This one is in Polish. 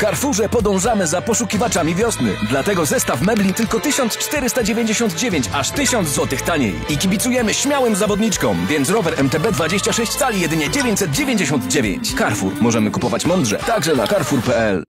Carrefourze podążamy za poszukiwaczami wiosny. Dlatego zestaw mebli tylko 1499, aż 1000 zł taniej. I kibicujemy śmiałym zawodniczkom, więc rower MTB 26 cali jedynie 999. Carrefour. Możemy kupować mądrze. Także na carrefour.pl.